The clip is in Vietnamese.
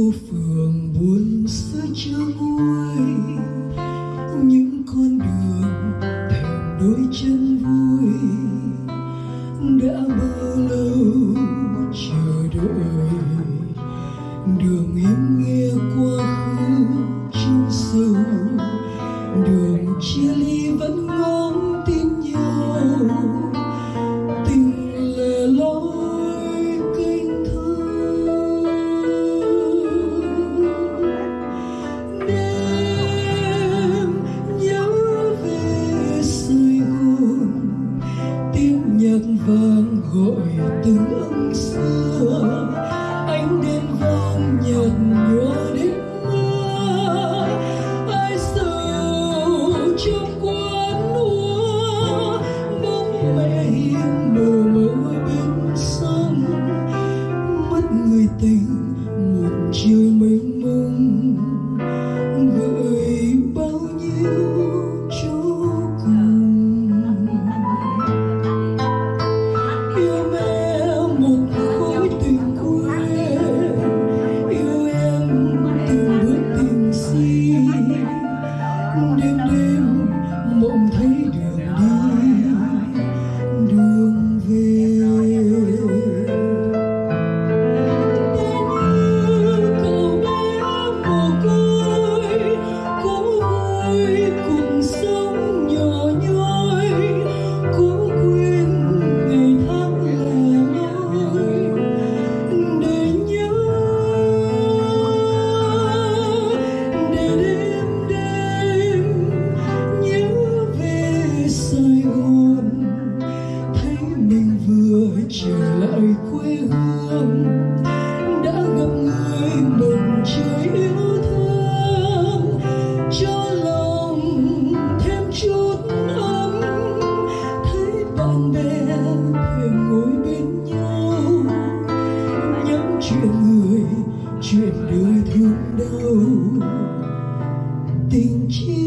phố phường buồn xưa chưa vui những con đường thèm đôi chân vui. Đã bao lâu chờ đợi, đường im nghe quá khứ chôn sâu đường chia ly vẫn ngon vang gọi từng tiếng xưa. Anh đến vang nhạt nhòa đêm mưa ai sầu trong quán hoa, bóng mẹ hiên mờ mờ bên sông. Mất người tình một chiều trở lại quê hương, đã gặp người mừng trời yêu thương. Cho lòng thêm chút ấm, thấy bạn bè thêm ngồi bên nhau. Những chuyện người, chuyện đời thương đau. Tình chia